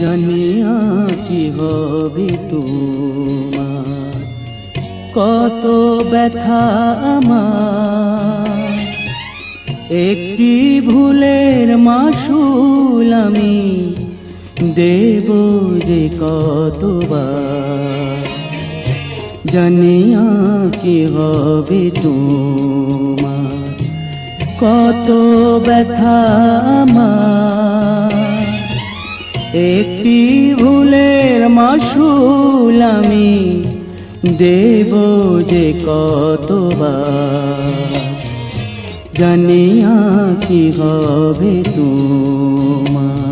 জানিয়া কি হবে তোমার। কত ব্যথা আমার। একটি ভুলের মাসুল আমি দেব যে কতবার। জানিয়া কি হবে তোমার। কত ব্যথা একটি ভুলের মাসুল আমি দেব যে কতবার। জানিয়া কি হবে তোমার।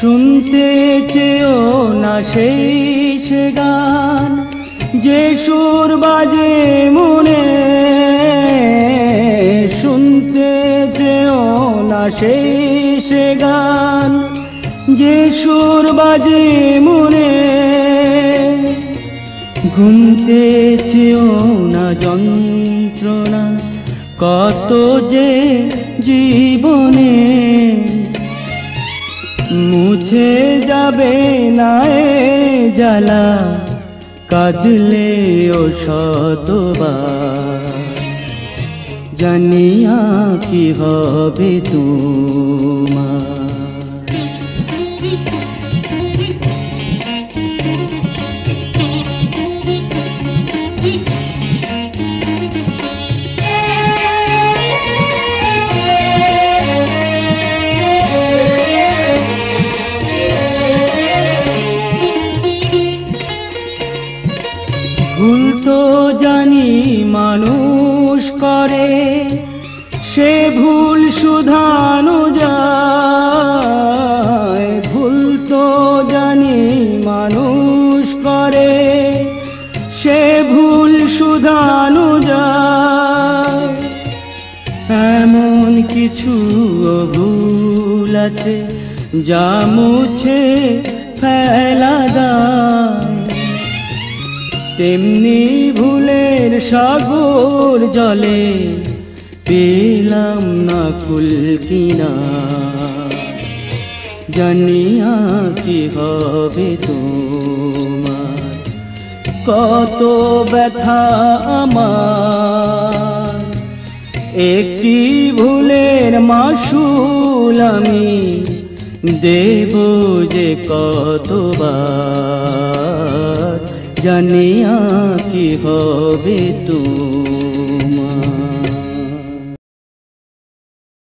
শুনতে চেয়েও না সেই গান। যে সুর বাজে মনে, শুনতে চেয়েও না সেই গান। যে সুর বাজে মনে, ঘুমতে চেয়েও না যন্ত্রণা। কত যে জীবনে মুছে যাবে না এ জ্বালা কাঁদলে ও শতবার। জানিয়া কি হবে তোমার মানুষ করে, সে ভুল শুধানো যায়। ভুল তো জানি মানুষ করে, সে ভুল শুধানো যায়। এমন কিছু ভুল আছে, যা মুছে ফেলা যায়। তেমনি ভুলের সাগর জলে পেলাম না কুল কিনা জানিয়া কি হবে তোমার। কত ব্যথা আমার। একটি ভুলের মাসুল আমি দেব যে কতবার। जनिया की हो तू मा।